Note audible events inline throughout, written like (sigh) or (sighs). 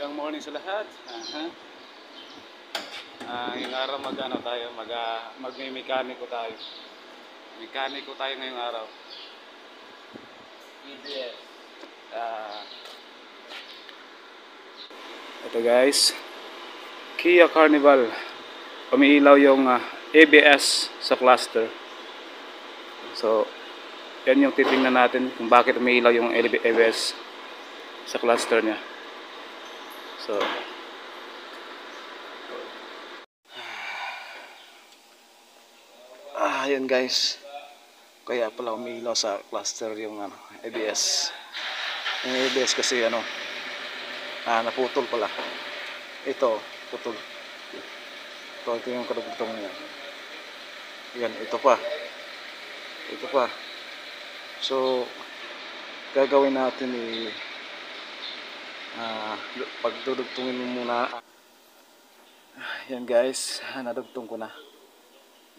Magandang morning sa lahat. Aha. Ah, ngayong araw mag ano tayo, mag uh, magme-mekaniko tayo. Mekaniko tayo ngayong araw. EBS. Ah. ito guys. Kia Carnival. Umiilaw yung ah, ABS sa cluster. So, yan yung titingnan natin kung bakit umiilaw yung ABS sa cluster niya. So, (sighs) ah, yun guys. Kaya pala umiilaw sa cluster yung ano, ABS. Yung ABS kasi ano, ah, naputol pala. Ito, putol. Ito, ito yung kadugtong niya. Yan, ito pa. Ito pa. So, gagawin natin i ah pagdudugtungin mo muna. Yan guys. Nadugtong ko na.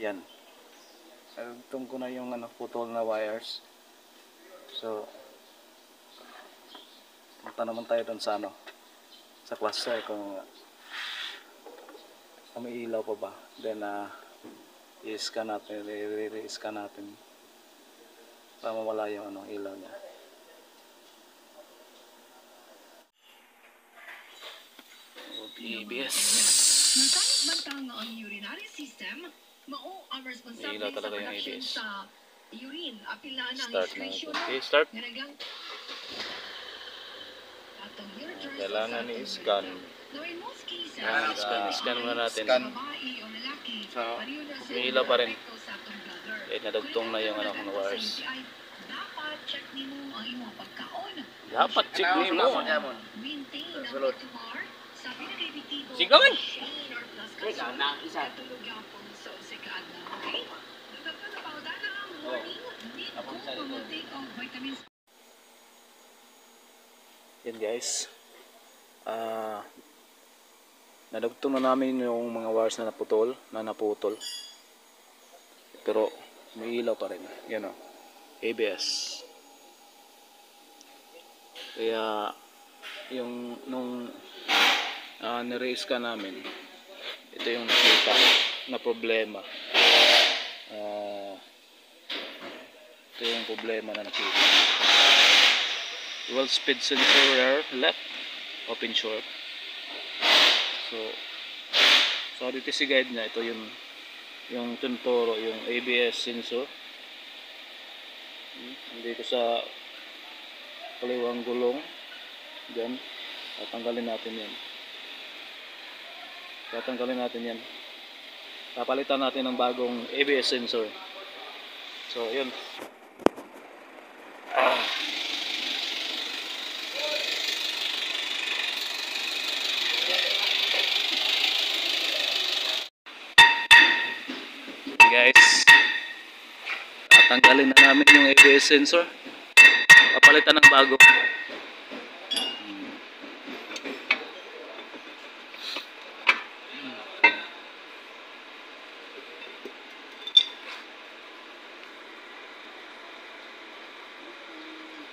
Yan. Nadugtong ko na yung ano putol na wires. So punta naman tayo doon sa ano sa cluster kung kung may ilaw pa ba. Then uh, i-scan natin i-scan natin para mawala yung ano ilaw niya EBS Nasalit banta nga ang urinary system, mao ang responsable Ilaw sa talaga yung ABS. start na natin okay start kailangan sa atong i-scan Now, in most cases, Yan, scan, scan muna natin. lalaki, So, ilaw pa rin. bladder. Eh, nadugtong na yung ano, ng wires. Dapat check nimo ang imong pagkaon. dapat check Ano, Maintain ang Sulod. Sigawan! Teka, kapsul. na, isa. Yan guys ah nadugtong na namin yung mga wires na naputol na naputol pero may ilaw pa rin yan o ABS kaya yung nung uh, niraise ka namin. Ito yung nakita na problema. Ah, ito yung problema na nakita. Dual speed sensor left open short. So so dito si guide niya ito yung yung tuntoro yung ABS sensor. Dito sa kaliwang gulong dyan tatanggalin natin yan tatanggalin natin yan. Papalitan natin ng bagong ABS sensor. So yun. Guys. Tatanggalin na namin yung ABS sensor. Papalitan ng bago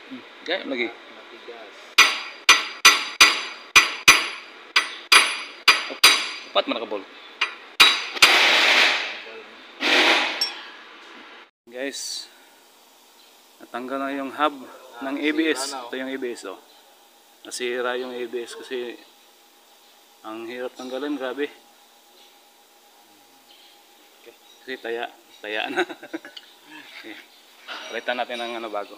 Hmm, Gaya lagi. Upat man nakabol. Guys, natanggal na yung hub ng ABS. Ito yung ABS oh. Nasira yung ABS kasi ang hirap tanggalin, grabe. Kasi taya, taya na. (laughs) okay. Palitan natin ng ano bago.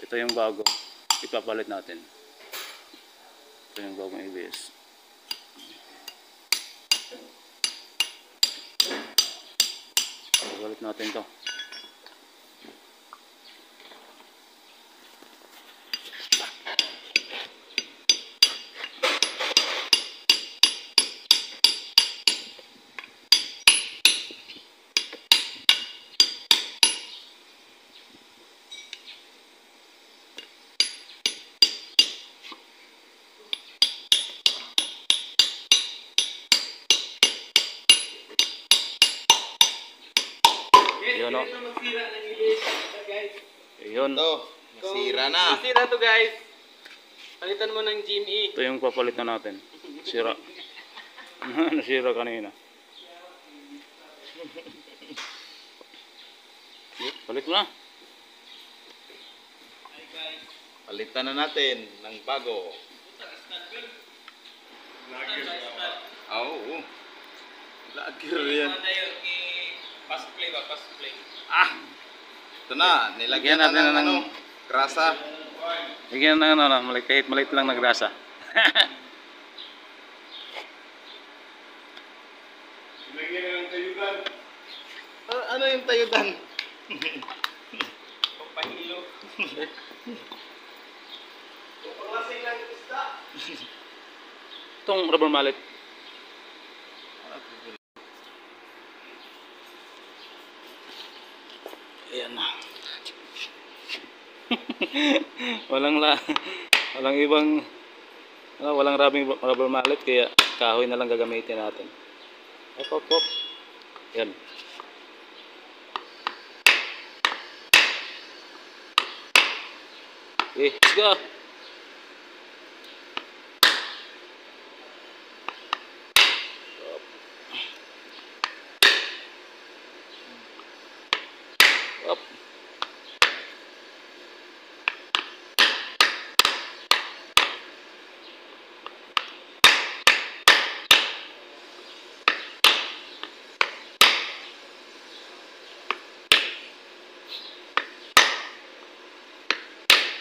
Ito yung bago. Ipapalit natin. Ito yung bagong ABS. Papalit natin to. Yun o. Yun. Ito. Nasira na. Nasira to guys. Palitan mo ng Jim E. Ito yung papalit na natin. Sira. (laughs) Nasira kanina. Sige, Palit mo na. Palitan na natin ng bago. Ah, Oo. Lager yan. yun? Pass play ba? Pass play. Ah! Ito na, nilagyan na Lagyan natin ng na ng- ano, grasa. Bigyan na ano, ano, maliit, kahit maliit lang na grasa. (laughs) Ah, ano yung tayudan? (laughs) Pahilo. Itong rubber mallet. Ayan na. (laughs) walang la walang ibang wala, walang rabing rubber mallet kaya kahoy na lang gagamitin natin. Hop hop hop. Yan. Okay, let's go.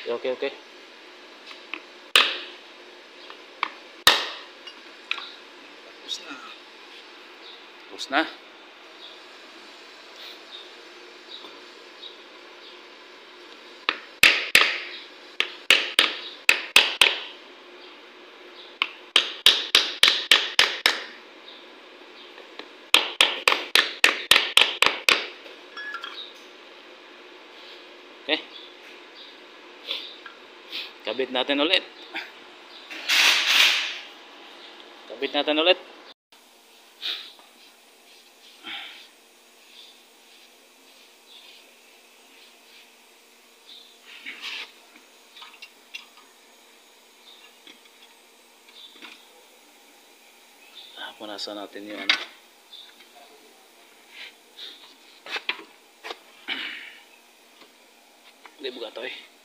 Okay, okay. Tapos na. Tapos na. Okay. Kabit natin ulit. Kabit natin ulit. Ah, punasan natin yung ano. Hindi buga to eh.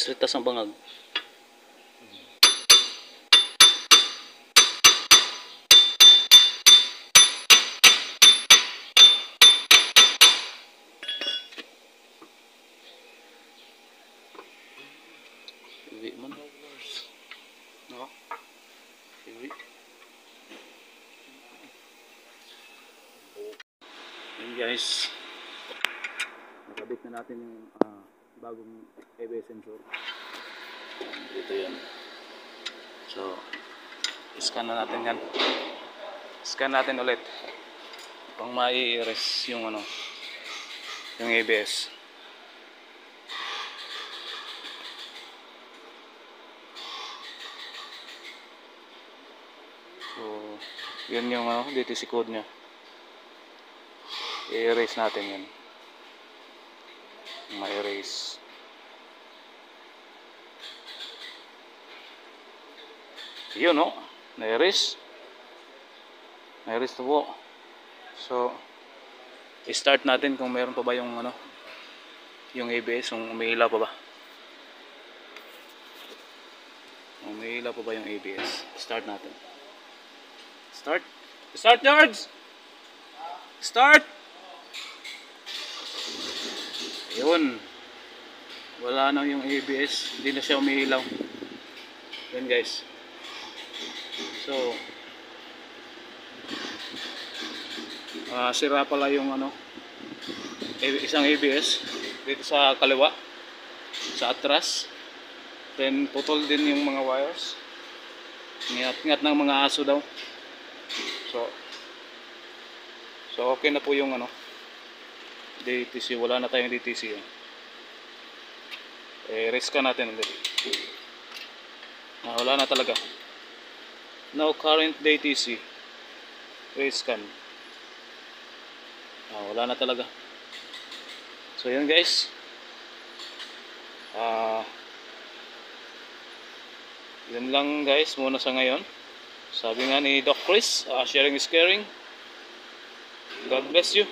Islitas ang bangag. Man. No? Iwi. Yun guys. Nakabit na natin yung ah, bagong ABS sensor. Dito yan. So, scan na natin yan. Scan natin ulit. Pang mai-erase yung ano, yung ABS. So, yun yung ano, si code niya. I-erase natin yan. Ma-erase. Yun no, na-erase. Na-erase na po. So, i-start natin kung meron pa ba yung ano, yung ABS, kung umiilaw pa ba. Kung umiilaw pa ba yung ABS. Start natin. Start. Start, George! Start! Ayun. Wala na yung ABS. Hindi na siya umiilaw. Yan guys. So, ah sira pala yung ano, isang ABS dito sa kaliwa, sa atras. Then putol din yung mga wires. Ingat-ingat ng mga aso daw. So, So okay na po yung ano DTC, wala na tayong DTC. Eh, eh risk natin ulit. Ah, wala na talaga. No current DTC. Race scan. Ah, wala na talaga. So yun guys. Ah yun lang guys muna sa ngayon. Sabi nga ni Doc Chris, ah, sharing is caring. God bless you.